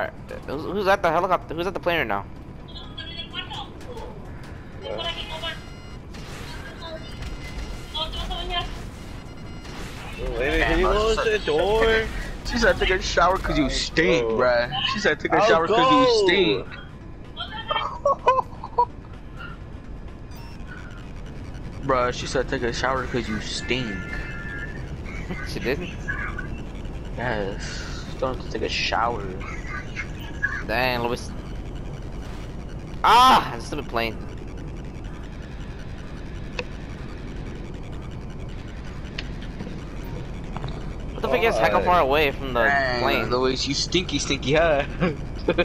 Alright, who's, who's at the helicopter? Who's at the plane right now? Lady, can you close the door? She said take a shower cause you stink, Oh. bruh. She said take a I'll shower cause you stink. bruh, she said take a shower cause you stink. She didn't? Yes. Don't have to take a shower. Dang, Luis. Ah! It's stupid plane. What the fuck is heck how far away from the Dang, plane? Louis, you stinky, stinky, huh? Force.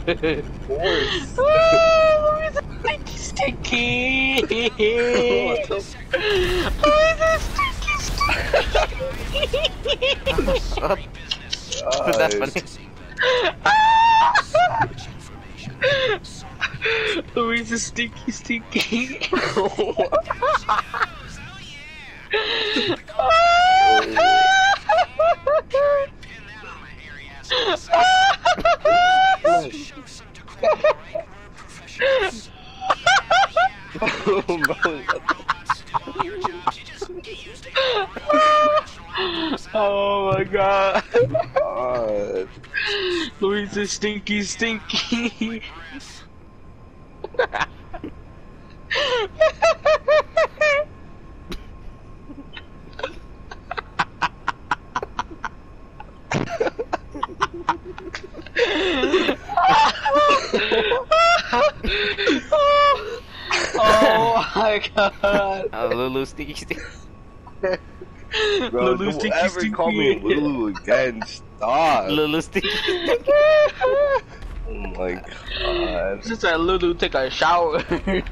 oh, Louis, stinky, stinky. What the What? Is that funny? Louis is stinky, stinky. oh my god. God. Louis is stinky, stinky. Oh my god. Uh, Lulu sticky sticky. Bro, Lulu don't stinky, ever call me. Lulu again. Stop. Lulu sticky. Oh my god. Just said Lulu take a shower.